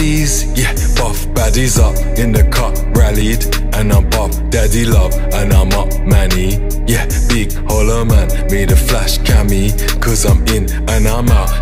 baddies, yeah, buff baddies up in the cut, rallied, and I'm buff, daddy love, and I'm up, manny, yeah, big holler man, made a flash cammy, cause I'm in and I'm out.